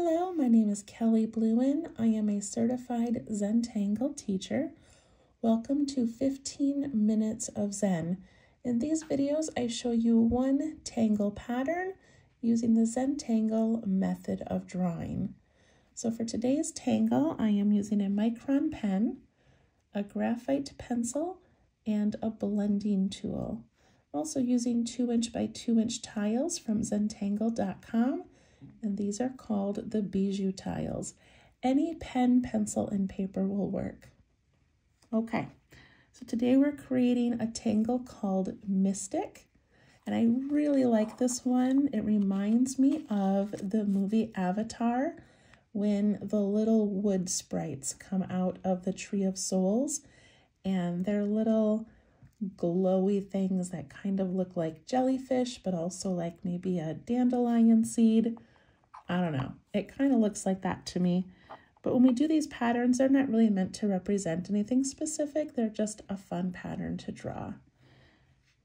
Hello, my name is Kelli Blouin. I am a certified Zentangle teacher. Welcome to 15 Minutes of Zen. In these videos, I show you one tangle pattern using the Zentangle method of drawing. So for today's tangle, I am using a micron pen, a graphite pencil, and a blending tool. I'm also using 2 inch by 2 inch tiles from zentangle.com these are called the bijou tiles. Any pen, pencil, and paper will work. Okay, so today we're creating a tangle called Mystic, and I really like this one. It reminds me of the movie Avatar when the little wood sprites come out of the Tree of Souls, and they're little glowy things that kind of look like jellyfish, but also like maybe a dandelion seed. I don't know. It kind of looks like that to me. But when we do these patterns, they're not really meant to represent anything specific. They're just a fun pattern to draw.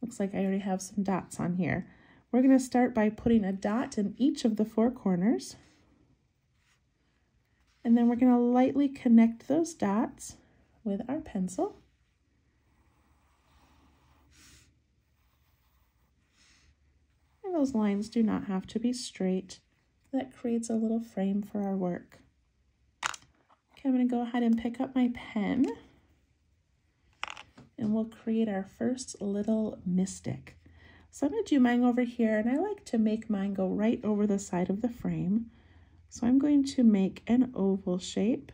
Looks like I already have some dots on here. We're going to start by putting a dot in each of the four corners. And then we're going to lightly connect those dots with our pencil. And those lines do not have to be straight that creates a little frame for our work. Okay, I'm to go ahead and pick up my pen and we'll create our first little mystic. So I'm to do mine over here and I like to make mine go right over the side of the frame. So I'm going to make an oval shape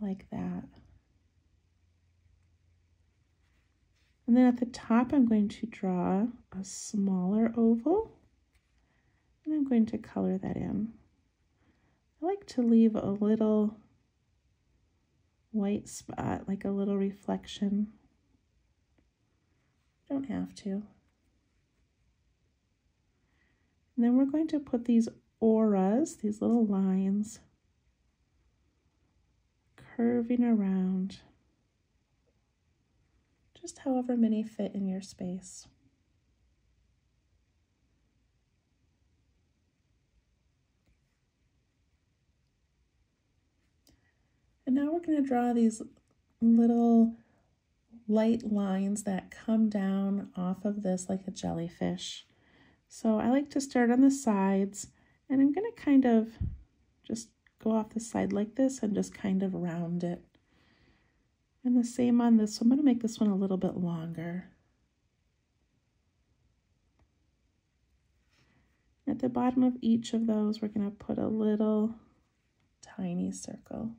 like that. And then at the top, I'm going to draw a smaller oval. I'm going to color that in. I like to leave a little white spot, like a little reflection. Don't have to. And then we're going to put these auras, these little lines, curving around, just however many fit in your space. Now we're going to draw these little light lines that come down off of this like a jellyfish. So I like to start on the sides and I'm going to kind of just go off the side like this and just kind of round it. And the same on this, so I'm going to make this one a little bit longer. At the bottom of each of those, we're going to put a little tiny circle.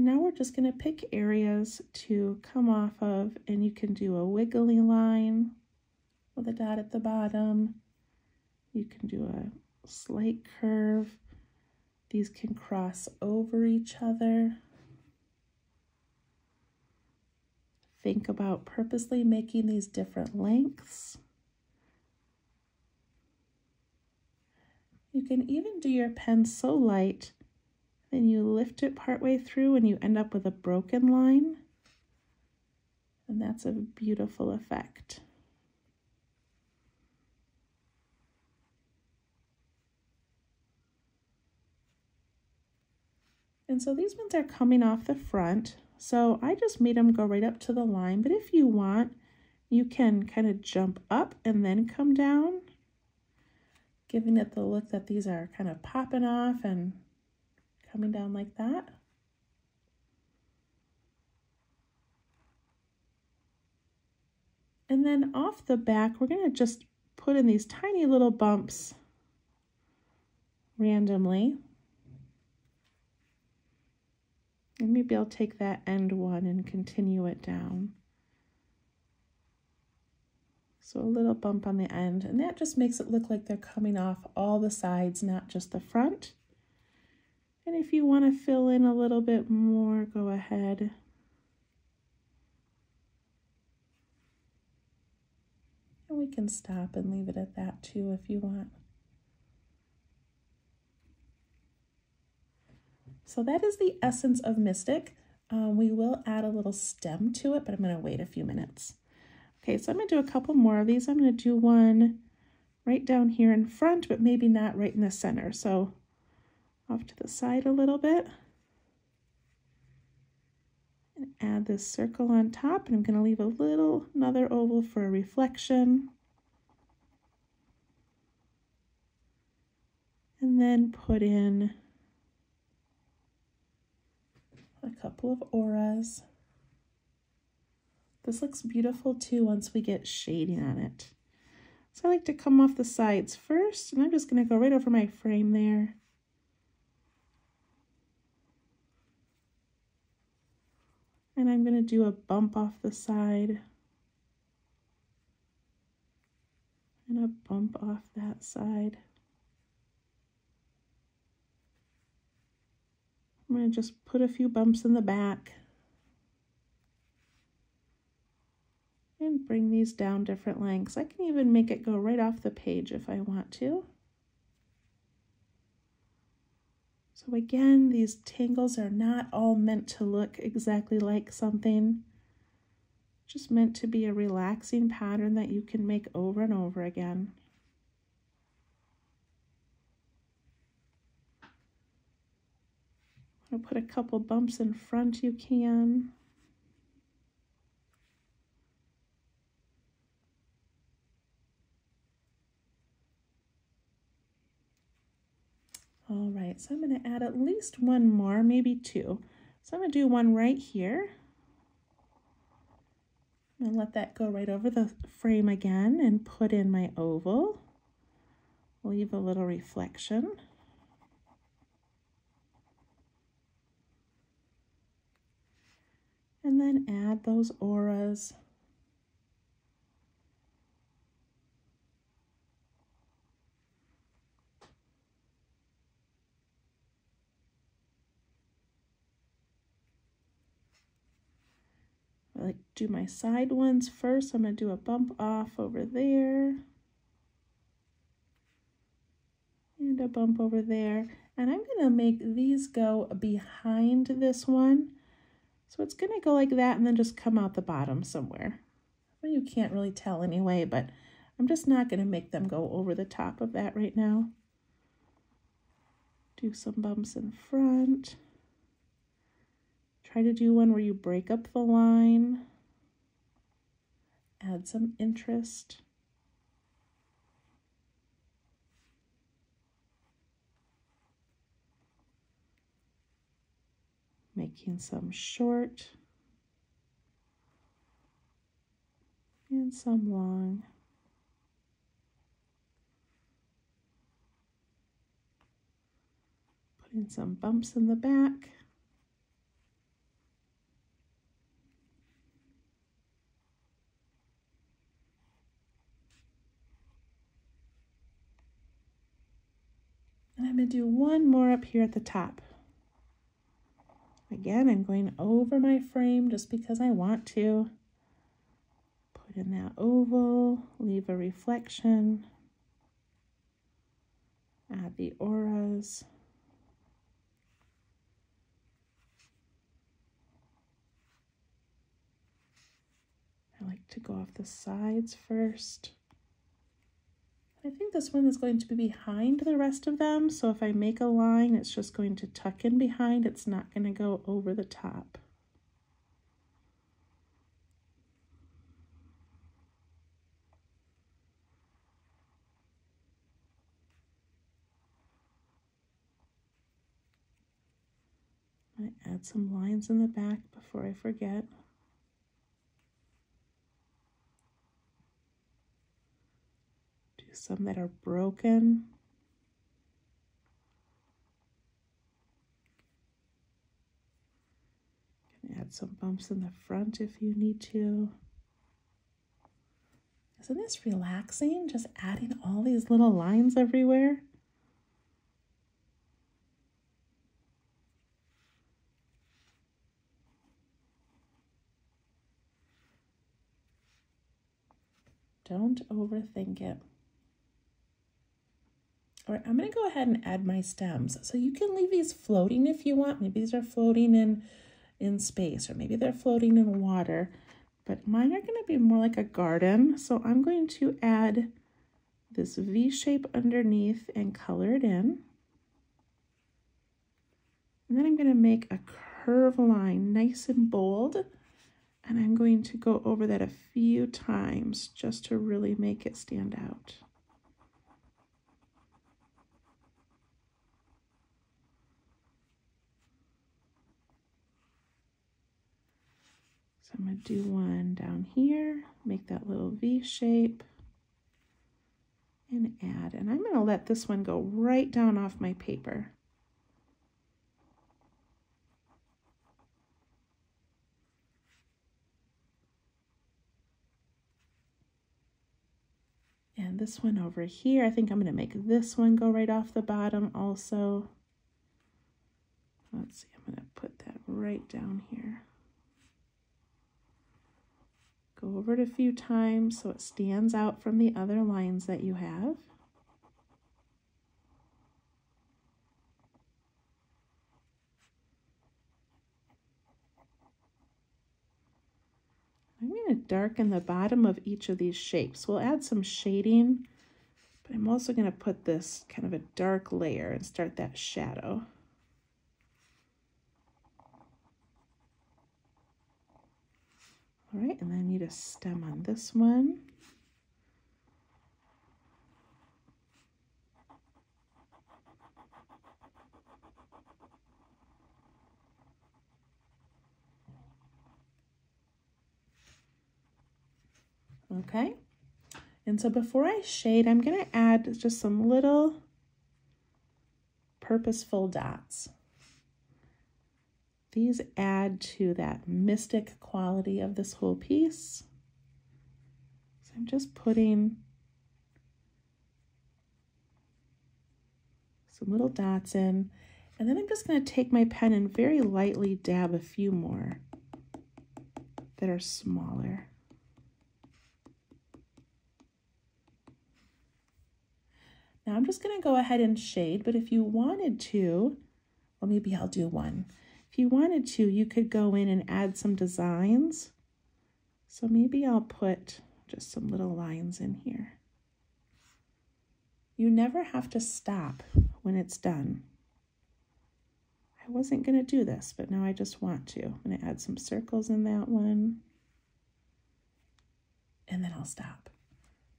And now we're just going to pick areas to come off of, and you can do a wiggly line with a dot at the bottom. You can do a slight curve. These can cross over each other. Think about purposely making these different lengths. You can even do your pen so light then you lift it partway through and you end up with a broken line. And that's a beautiful effect. And so these ones are coming off the front. So I just made them go right up to the line. But if you want, you can kind of jump up and then come down, giving it the look that these are kind of popping off and coming down like that. And then off the back, we're going to just put in these tiny little bumps randomly. And maybe I'll take that end one and continue it down. So a little bump on the end, and that just makes it look like they're coming off all the sides, not just the front. And if you want to fill in a little bit more, go ahead. And we can stop and leave it at that too if you want. So that is the essence of Mystic. Um, we will add a little stem to it, but I'm going to wait a few minutes. Okay, so I'm going to do a couple more of these. I'm going to do one right down here in front, but maybe not right in the center. So off to the side a little bit. And add this circle on top, and I'm going to leave a little, another oval for a reflection. And then put in a couple of auras. This looks beautiful too once we get shading on it. So I like to come off the sides first, and I'm just going to go right over my frame there. And I'm going to do a bump off the side. And a bump off that side. I'm going to just put a few bumps in the back. and bring these down different lengths. I can even make it go right off the page if I want to. So again, these tangles are not all meant to look exactly like something, just meant to be a relaxing pattern that you can make over and over again. I'll put a couple bumps in front you can. All right, so I'm going to add at least one more, maybe two. So I'm going to do one right here. And let that go right over the frame again and put in my oval. Leave a little reflection. And then add those auras. I like do my side ones first. I'm going to do a bump off over there. And a bump over there. And I'm going to make these go behind this one. So it's going to go like that and then just come out the bottom somewhere. Well, you can't really tell anyway, but I'm just not going to make them go over the top of that right now. Do some bumps in front. Try to do one where you break up the line, add some interest. Making some short and some long. Putting some bumps in the back. I'm going to do one more up here at the top. Again, I'm going over my frame just because I want to. Put in that oval, leave a reflection, add the auras. I like to go off the sides first. I think this one is going to be behind the rest of them, so if I make a line, it's just going to tuck in behind. It's not going to go over the top. I add some lines in the back before I forget. Some that are broken. Can add some bumps in the front if you need to. Isn't this relaxing? Just adding all these little lines everywhere. Don't overthink it. I'm going to go ahead and add my stems. So you can leave these floating if you want. Maybe these are floating in, in space or maybe they're floating in water. but mine are going to be more like a garden. So I'm going to add this V shape underneath and color it in. And then I'm going to make a curve line nice and bold. And I'm going to go over that a few times just to really make it stand out. So I'm going to do one down here, make that little V shape and add. And I'm going to let this one go right down off my paper. And this one over here, I think I'm going to make this one go right off the bottom also. Let's see, I'm going to put that right down here. Go over it a few times so it stands out from the other lines that you have. I'm going to darken the bottom of each of these shapes. We'll add some shading, but I'm also going to put this kind of a dark layer and start that shadow. Right, and then I need a stem on this one. Okay, and so before I shade, I'm going to add just some little purposeful dots. These add to that mystic quality of this whole piece. So I'm just putting some little dots in, and then I'm just going to take my pen and very lightly dab a few more that are smaller. Now I'm just going to go ahead and shade, but if you wanted to, well, maybe I'll do one. If you wanted to, you could go in and add some designs. So maybe I'll put just some little lines in here. You never have to stop when it's done. I wasn't going to do this, but now I just want to. I'm going to add some circles in that one. And then I'll stop.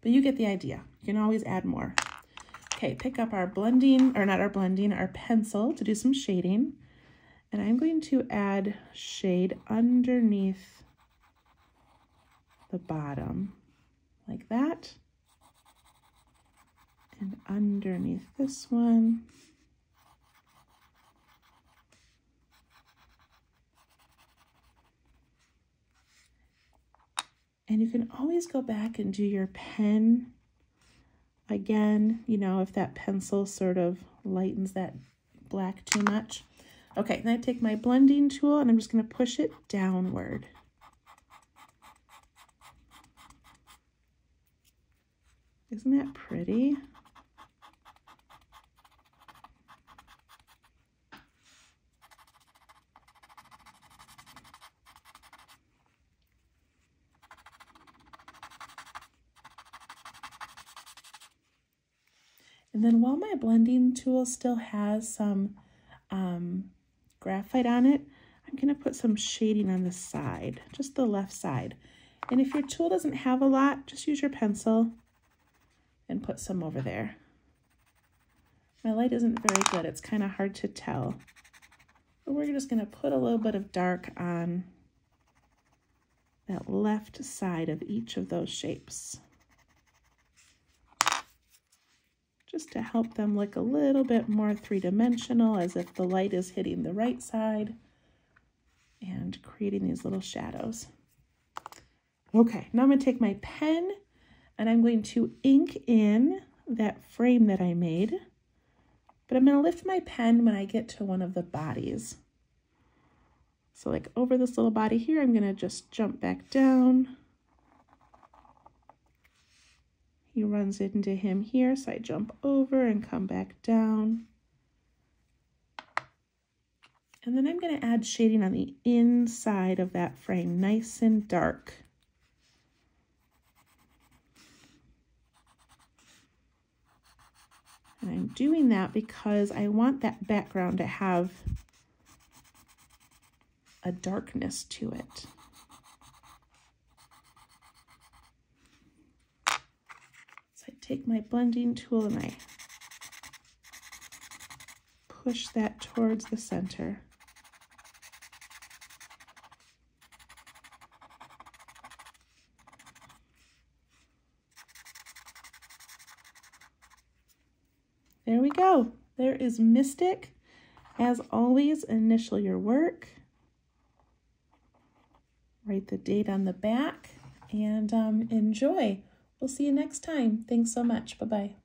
But you get the idea. You can always add more. Okay, pick up our blending, or not our blending, our pencil to do some shading. And I'm going to add shade underneath the bottom like that. And underneath this one. And you can always go back and do your pen again, you know, if that pencil sort of lightens that black too much. Okay, then I take my blending tool and I'm just going to push it downward. Isn't that pretty? And then while my blending tool still has some graphite on it, I'm going to put some shading on the side, just the left side. And if your tool doesn't have a lot, just use your pencil and put some over there. My light isn't very good. It's kind of hard to tell. But we're just going to put a little bit of dark on that left side of each of those shapes. Just to help them look a little bit more three-dimensional as if the light is hitting the right side and creating these little shadows. Okay, now I'm going to take my pen and I'm going to ink in that frame that I made, but I'm going to lift my pen when I get to one of the bodies. So like over this little body here, I'm going to just jump back down He runs into him here, so I jump over and come back down. And then I'm going to add shading on the inside of that frame, nice and dark. And I'm doing that because I want that background to have a darkness to it. Take my blending tool and I push that towards the center. There we go. There is Mystic. As always, initial your work. Write the date on the back and um, enjoy. We'll see you next time. Thanks so much. Bye-bye.